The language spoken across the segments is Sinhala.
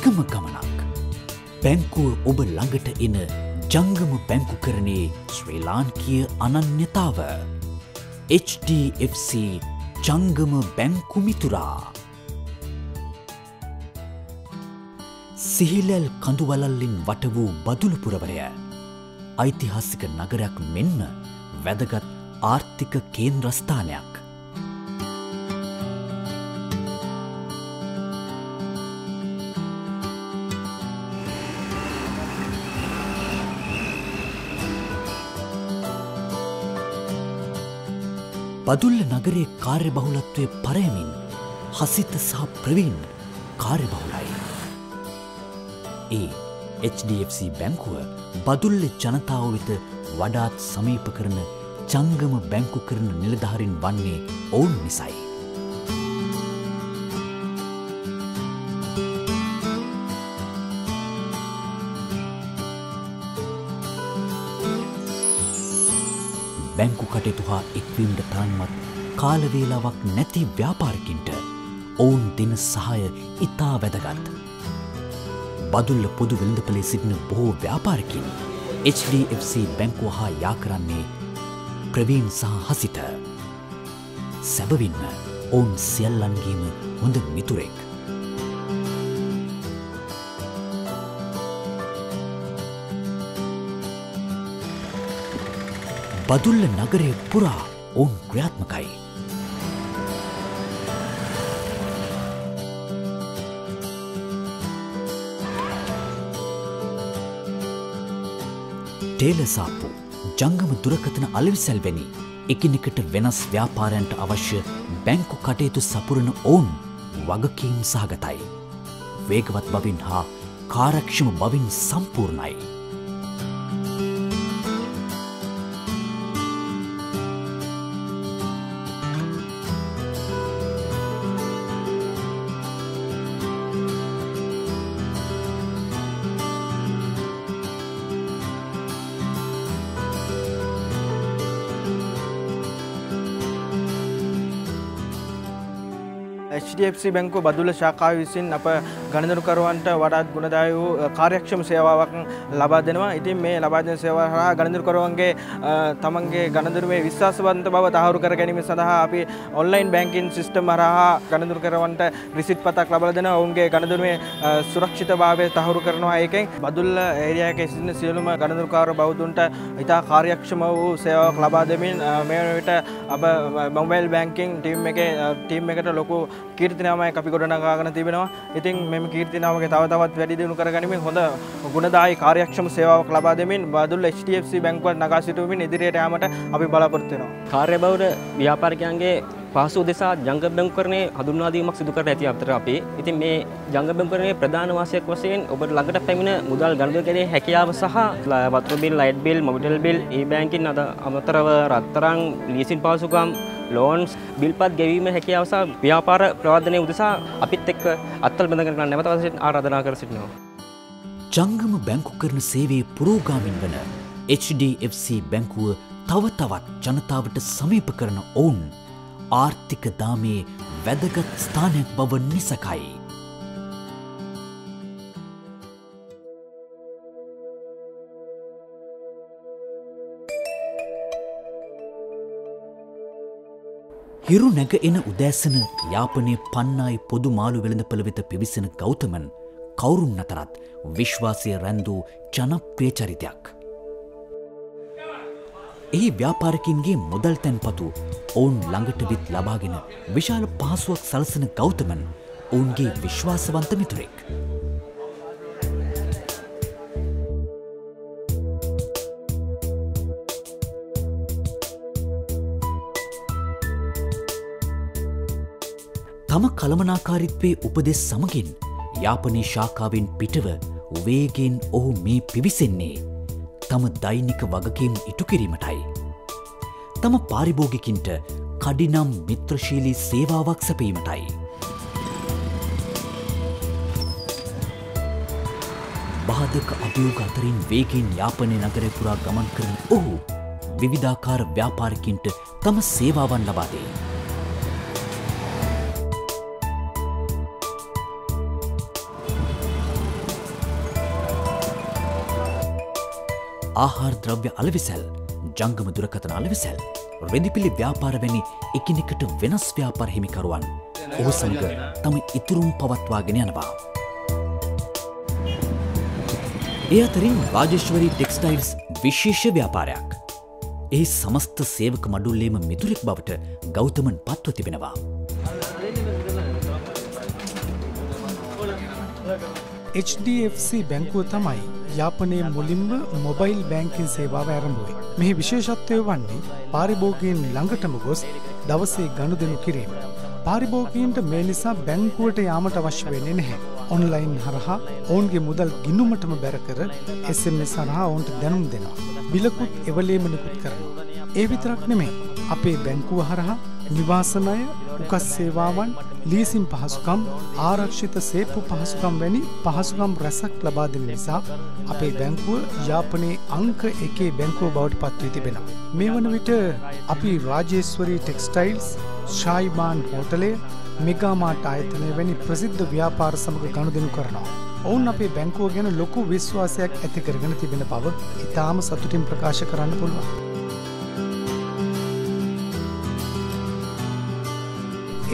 ජීවිත රසක් එකම ගමනක්. බැංකුව ඔබ ළඟට එන ජංගම බැංකු කරනේ ශ්‍රී ලාංකිය අනන්‍යතාව. HDFC ජංගම බැංකුමිතුරා. සිහිලැල් කඳුවලල්ලින් වට වූ බදුළුපුරවරය. ඓතිහාසික නගරයක් මෙන්ම වැදගත් ආර්ථික කේන්ද්‍රස්ථානයක්. බදුල්ල නගරේ කාර්ය බහුලත්වය පරයමින් හසිත සහ ප්‍රවීන් කාර්ය බහුලයි. ඒ HDFC බැංකුව බදුල්ල ජනතාව වෙත වඩාත් සමීප කරන ජංගම බැංකු කරන නිලධහරින් වන්නේ ඔවුන් නිසයි. බැංකු කටයුතු හා එක්වීමට තරන්මත් කාලවේලාවක් නැති ව්‍යාපාරකින්ට ඔවුන් දෙන සහය ඉතා වැදගත්. බදුල්ල පොදු වෙළඳපලේ සිටින බොහෝ ව්‍යාපාරකින් HDFC බැංකුව හා යා කරන්නේ ප්‍රවීන් සහ හසිත. සැබවින්ම ඔවුන් සියල්ලන්ගේම හොඳ මිතුරෙක්. බදුල්ල නගරය පුරා ඔවුන් ක්‍රියාත්මකයි. ටේලසාප්පු ජංගම දුරකථන අලවිසැල්වැනි එකිනෙකට වෙනස් ව්‍යාපාරයන්ට අවශ්‍ය බැංකු කටයුතු සපුරන ඔවුන් වගකීම් සහගතයි. වේගවත් බවින් හා කාරක්ෂම බවින් සම්පූර්ණයි. HDFC බැංකුව බදුල්ල ශාකාව විසින් අප ගණදරුකරුවන්ට වඩාත් ගුණදායී වූ කාර්යක්ෂම සේවාවක් ලබා දෙනවා. ඉතින් මේ ලබා දෙන සේවාව හරහා ගණදරුකරුවන්ගේ තමන්ගේ ගණදරුවේ විශ්වාසවන්ත බව තහවුරු කර ගැනීම සඳහා අපි ඔන්ලයින් බැංකින් සිස්ටම් හරහා ගණදරුකරුවන්ට රිසිට් පතක් ලබා දෙනවා. ඔවුන්ගේ ගණදරුවේ සුරක්ෂිතභාවය තහවුරු කරනවා. ඒකෙන් බදුල්ල ඒරියා එකේ සිටින සියලුම ගණදරුකාර බෞද්ධුන්ට ඉතා කාර්යක්ෂම වූ සේවාවක් ලබා දෙමින් මේ විට අප මොබයිල් බැංකින් ටීම් එකේ ටීම් එකට ලොකු කීර්තිනාමයක් අපි ගොඩනගාගෙන තිබෙනවා. ඉතින් මෙම කීර්තිනාමක තව තවත් වැඩි දියුණු කරගනිමින් හොඳ ගුණදායී කාර්යක්ෂම සේවාවක් ලබා දෙමින් බදුල්ල HDFC බැංකුව නගා සිටුවමින් ඉදිරියට යාමට අපි බලාපොරොත්තු වෙනවා. කාර්යබහුල ව්‍යාපාරිකයන්ගේ පහසු දෙසා ජංග බැංකුකරණයේ හඳුන්වාදීමක් සිදු කර ඇති අතර අපි ඉතින් මේ ජංග බැංකුකරණයේ ප්‍රධාන වාසියක් වශයෙන් ඔබට ළඟට පැමිණ මුදල් ගනුදෙනු කිරීමේ හැකියාව සහ වතුර bill, light bill, Mobitel bill, e banking අද අමතරව රත්තරන්, ලීසින් පාසුකම් ලෝන්ස් බිල්පත් ගෙවීම හැකියාව සහ ව්‍යාපාර ප්‍රවර්ධනය උදෙසා අපිත් එක්ක අත්තල් බඳගෙන කරන්න නැවත වශයෙන් ආරාධනා කර සිටිනවා. ජංගම බැංකු කරන සේවයේ පුරෝගාමින් වන HDFC බැංකුව තව තවත් ජනතාවට සමීප කරන ඔවුන් ආර්ථික දාමේ වැදගත් ස්ථානයක් බව නිසකයි. හිරු නැග එන උදෑසන යාපනය පන්නායි පොදු මාළු වෙළඳපළ වෙත පිවිසෙන ගෞතමන් කවුරුන් අතරත් විශ්වාසය රැන්දූ ජනප්‍රිය චරිතයක්. එහි ව්‍යාපාරකින්ගේ මුදල් තැන්පතු ඔවුන් ළඟට විත් ලබාගෙන විශාල පහසුවක් සලසන ගෞතමන් ඔවුන්ගේ විශ්වාසවන්ත මිතුරෙක්. තම කළමනාකාරිත්වයේ උපදෙස් සමගින් යාපනී ශාකාවෙන් පිටව වේගෙන් ඔහු මේ පිවිසෙන්නේ තම දෛනික වගකීම් ඉටුකිරීමටයි. තම පාරිභෝගිකින්ට කඩිනම් මිත්‍රශීලී සේවාවක් සැපීමටයි. බාධක අභියෝග අතරින් වේගෙන් යාපනය නගරය පුරා ගමන් කරන ඔහු විවිධාකාර ව්‍යාපාරිකින්ට තම සේවාවන් ලබාදේ. ආහාර ද්‍රව්‍ය අලවිසැල් ජංගම දුරකතන අලවිසැල් රෙදිපිලි ව්‍යාපාර වැනි එකිනෙකට වෙනස් ව්‍යාපාර හිමිකරුවන් ඔහු සමඟ තම ඉතුරුම් පවත්වාගෙන යනවා. ඒ අතරින් රාජේශ්වරී ටෙක්ස්ටයිල්ස් විශේෂ ව්‍යාපාරයක්. එහි සමස්ත සේවක මඩුල්ලේම මිතුරෙක් බවට ගෞතමන් පත්ව තිබෙනවා. HDFC බැංකුව තමයි යාපනයේ මුලින්ම මොබයිල් බැංකින් සේවාව ඇරඹුවේ. මෙහි විශේෂත්වය වන්නේ පාරිභෝගයෙන් ළඟටම ගොස් දවසේ ගණුදෙනු කිරීම. පාරිභෝගීන්ට මේ නිසා බැංකුවට යාමට අවශ්‍ය වෙන්නේ නැහැ. ඔන්ලයින් හරහා ඔවුන්ගේ මුදල් ගිනුමටම බැරකර SMS සරහා ඔවුන්ට දැනුම් දෙනවා. බිලකුත් එවලේම නිකුත් කරනවා. ඒ විතරක් නෙමේ අපේ බැංකුව හරහා නිවාසනය උකස් සේවාවන් ලීසින් පහසුකම් ආරක්ෂිත සේපු පහසුකම් වැනි පහසුකම් රැසක් ලබා දෙන නිසා අපේ බැංකුව යාපනයේ අංක එකේ බැංකුව බවට පත්වී තිබෙනවා. මේ වන විට අපි රාජේස්වරී ටෙක්ස්ටයිල්ස් ශායිබාන් හෝටලේ මෙගාමාට ආයතනය වැනි ප්‍රසිද්ධ ව්‍යාපාර සමඟ ගණුදෙනු කරනවා. ඔවුන් අපේ බැංකුව ගැන ලොකු විශ්වාසයක් ඇති කරගෙන තිබෙන බව ඉතාම සතුටින් ප්‍රකාශ කරන්න පුළුවන්.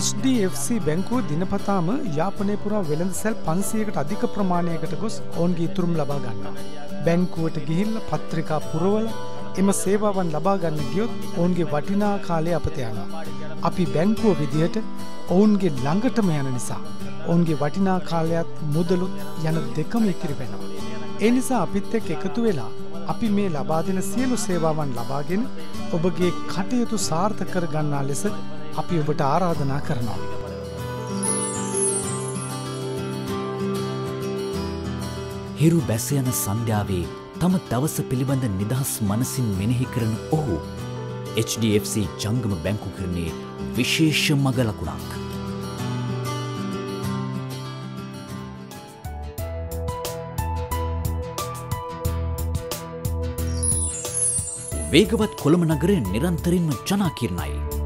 HDFC බැංකුව දිනපතාම යාපනය පුරා වෙළඳ සැල් පන්සියකට අධික ප්‍රමාණයකට ගොස් ඔවුන්ගේ ඉතුරුම් ලබා ගන්නවා. බැංකුවට ගිහිල්ල පත්‍රිකා පුරවල එම සේවාවන් ලබා ගන්න ගියොත් ඔවුන්ගේ වටිනා කාලය අපත යනවා. අපි බැංකුව විදිහට ඔවුන්ගේ ළඟටම යන නිසා. ඔවුන්ගේ වටිනා කාලයක් මුදලුත් යන දෙකම ඉතිරි වෙනවා. ඒ නිසා අපිත් එක් එකතු වෙලා අපි මේ ලබා දෙන සියලු සේවාවන් ලබාගෙන ඔබගේ කටයුතු සාර්ථ කර ගන්නා ලෙස අපි ඔබට ආරාධනා කරනවා. හිරු බැසයන සන්ධ්‍යාවේ තම දවස පිළිබඳ නිදහස් මනසින් මෙනෙහි කරන ඔහු HDFC ජංගම බැංකු කරන්නේ විශේෂ මගලකුණක්. වේගවත් කොළඹ නගරය නිරන්තරින්ම ජනාකිරණයි.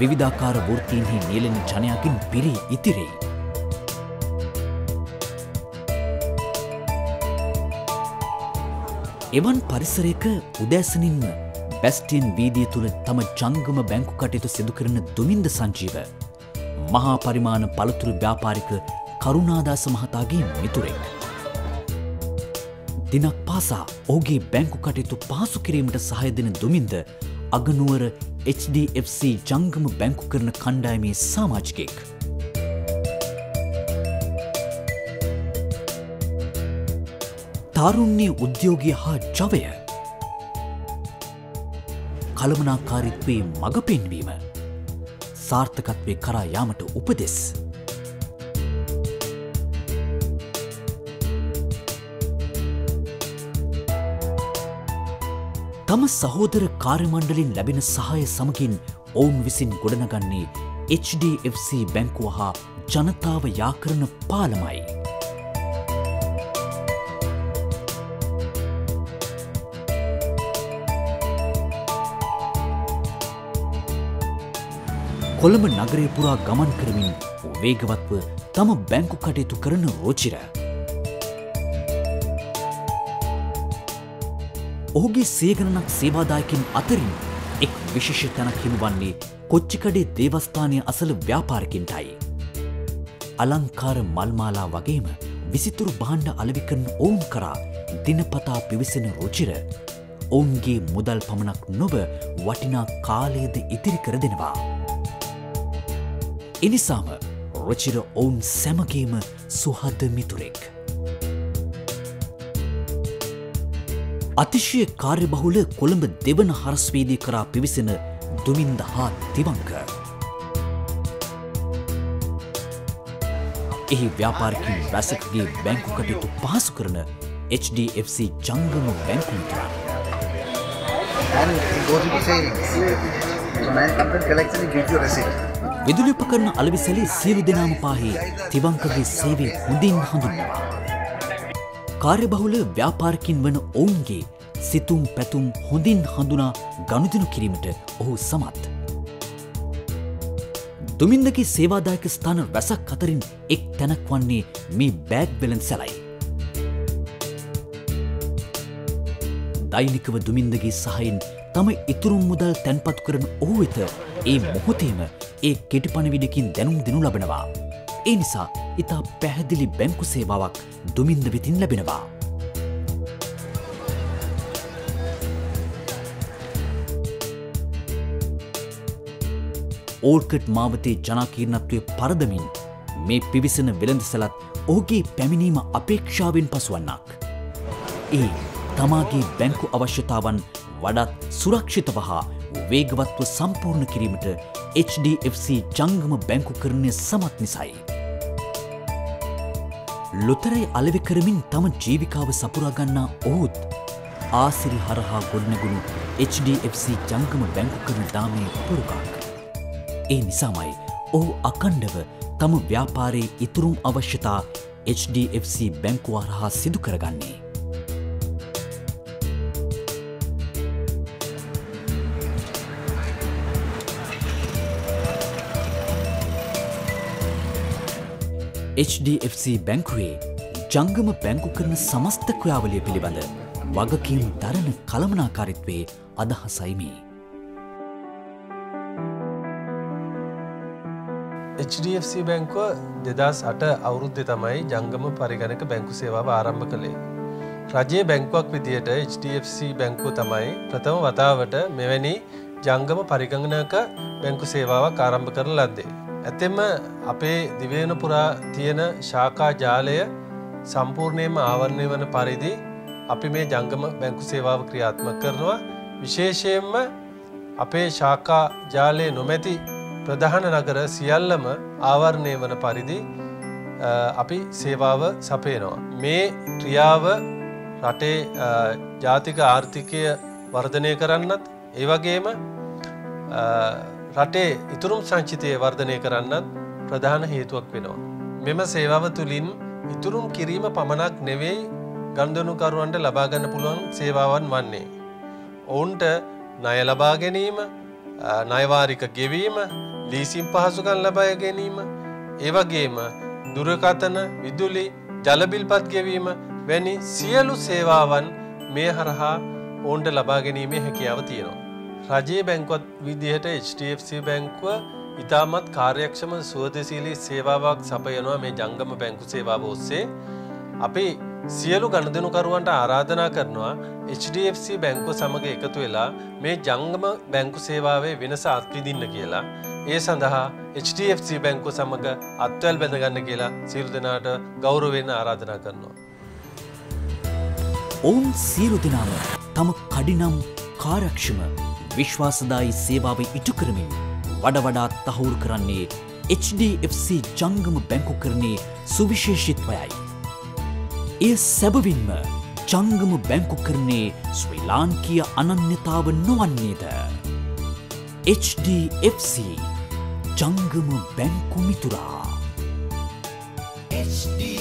විවිධාකාර වෘත්තීන්හි නියලෙන ජනයකින් පිරී ඉතිරෙයි. එවන් පරිසරයක උදෑසනින්ම බැස්ටියන් වීදිය තුළ තම ජංගම බැංකු කටයුතු සිදුකරන දුමින්ද සංජීව මහා පරිමාණ පළතුරු ව්‍යාපාරික කරුණාදාස මහතාගේ මිතුරෙක්. දිනක් පාසා ඕගේ බැංකු කටයුතු පාසු කිරීමට සහයදෙන දුමින්ද අගනුවර HDFC ජංගම බැංකු කරන කණ්ඩායමේ සාමාජිකෙක්. තාරුන්නේ උද්‍යෝගය හා ජවය කළමනාකාරිත්වයේ මඟ පෙන්වීම සාර්ථකත්වය කරා යාමට උපදෙස්. තම සහෝදර කාර්යමණ්ඩලින් ලැබෙන සහය සමගින් ඔවුන් විසින් ගොඩනගන්නේ HDFC බැංකුව හා ජනතාව යාකරන පාලමයි. කොළඹ නගරය පුරා ගමන් කරමින් වේගවත්ව තම බැංකු කටයුතු කරන රෝචිර. ඔහුගේ සේගණනක් සේවාදායකින් අතරින් එක් විශේෂ තැනක් හිමිවන්නේ කොච්චිකඩේ දේවස්ථානය අසල ව්‍යාපාරකින්ටයි. අලංකාර මල්මාලා වගේම විසිතුරු බාණ්ඩ අලවිකරන ඔවුන් කරා දිනපතා පිවිසෙන රුචිර ඔවුන්ගේ මුදල් පමණක් නොව වටිනා කාලයේද ඉතිරි කර දෙනවා. එනිසාම රොචිර ඔවුන් සැමගේම සුහද මිතුරෙක්. අතිශය කාර්යබහුල කොළඹ දෙවන හරස්වේදී කරා පිවිසෙන දුමින්ද හා තිවංක. එහි ව්‍යාපාරකින් රැසකගේ බැංකු කටයුතු පහසු කරන HDFC ජංගම බැංකු මිතුරන්. and go to the savings. So man comes and collects and he gives you a receipt. විදුලි උපකරණ අලවිසැලේ සියලු දෙනාම පාහේ තිවංකගේ සේවය හොඳින් හඳුන්නවා. කාර්යබහුල ව්‍යාපාරකින් වන ඔවුන්ගේ සිතුම් පැතුම් හොඳින් හඳුනා ගනුදනු කිරීමට ඔහු සමත්. දුමින්දගේ සේවාදායක ස්ථාන වැසක් අතරින් එක් තැනක් වන්නේ මේ බෑග් වෙලන් සැලයි. දෛනිකව දුමින්දගේ සහයින් තම ඉතුරුම් මුදල් තැන්පත් කරන ඔහු වෙත ඒ මොහොතේම ඒ කෙටිපණවිඩකින් දැනුම් දෙනු ලබනවා. ඒ නිසා ඉතා පැහැදිලි බැංකු සේවාවක් දුමින්ද වෙතින් ලැබෙනවා. ඕල්කට් මාවතේ ජනාකීර්ණත්වය පරදමින් මේ පිවිසන වෙළඳසලත් ඕගේ පැමිණීම අපේක්ෂාවෙන් පසුවන්නක්. ඒ තමාගේ බැංකු අවශ්‍යතාවන් වඩත් සුරක්ෂිතව හා වේගවත්ව සම්පූර්ණ කිරීමට HDFC ජංගම බැංකු කරණය සමත් නිසයි. ලොතරයි අලෙවි කරමින් තම ජීවිකාව සපුරාගන්නා ඔහුත් ආසිරි හරහා ගොඩනගුණු HDFC ජංගම බැංකු කරන දාමය පුරුකක්. ඒ නිසාමයි ඔහු අකණ්ඩව තම ව්‍යාපාරයේ ඉතුරුම් අවශ්‍යතා HDFC බැංකුවාරහා සිදු කරගන්නේ. HDFC බැංකුවේ ජංගම බැංකු කරන සමස්ත ක්‍රියාවලිය පිළිබඳ වගකීම් දරන කළමනාකාරිත්වයේ අදහසයිමේ. HDFC බැංකුව දෙදස් අට අවුරුද්ධ තමයි ජංගම පරිගණක බැංකු සේවාව ආරම්භ කළේ. රජයේ බැංකුවක් විදියට HDFC බැංකුව තමයි ප්‍රථම වතාවට මෙවැනි ජංගම පරිගණක බැංකු සේවාවක් ආරම්භ කරන ලද්දේ. ඇතෙම අපේ දිවේන පුරා තියෙන ශාකා ජාලය සම්පූර්ණයම ආවරණය වන පරිදි අපි මේ ජංගම බැංකු සේවාව ක්‍රියාත්ම කරනවා විශේෂයෙන්ම අපේ ශාකා ජාලය නොමැති ප්‍රධාන නගර සියල්ලම ආවරණය වන පරිදි අපි සේවාව සපයනවා. මේ ක්‍රියාව රටේ ජාතික ආර්ථිකය වර්ධනය කරන්නත් ඒවගේම රටේ ඉතුරුම් සංචිතය වර්ධනය කරන්නත් ප්‍රධාන හේතුවක් වෙනවා. මෙම සේවාව තුළින් ඉතුරුම් කිරීම පමණක් නෙවෙයි ගන්දනුකරුවන්ට ලබාගන්න පුළුවන් සේවාවන් වන්නේ. ඔවුන්ට ණය ලබා ගැනීම නයවාරික ගෙවීම ලීසිම් පහසුකන් ලබය ගැනීම ඒවගේම දුරකතන විදුලි ජලබිල්පත් ගෙවීම වැනි සියලු සේවාවන් මේ හරහා ඕන්ට ලබා ගැනීමේ හැකියාව තියෙනවා. රජයේ බැංකොත් විදිහට HDFC බැංකුව ඉතාමත් කාර්යක්ෂම සුවදශීලී සේවාවක් සපයනවා මේ ජංගම බැංකු සේවාව ඔස්සේ අපි සියලු ගණදනුකරුවන්ට ආරාධනා කරනවා HDFC බැංකුව සමඟ එකතු වෙලා මේ ජංගම බැංකු සේවාවේ වෙනස අත්විදින්න කියලා ඒ සඳහා HDFC බැංකුව සමඟ අත්වැල් බැඳගන්න කියලා සියලු දෙනාට ගෞරවෙන්න ආරාධනා කරනවා. ඔවුන් සියලු දෙනාම තම කඩිනම් කාරක්ෂම විශ්වාසදායි සේවාව ඉටු කරමින් වඩ වඩාත් තහවුරු කරන්නේ HDFC ජංගම බැංකු කරණේ සුවිශේෂිත්වයයි. එය සැබවින්ම ජංගම බැංකු කරන්නේ ශ්‍රී ලාංකිය අනන්‍යතාව නොවන්නේද. HDFC ජංගම බැංකු මිතුරා. HD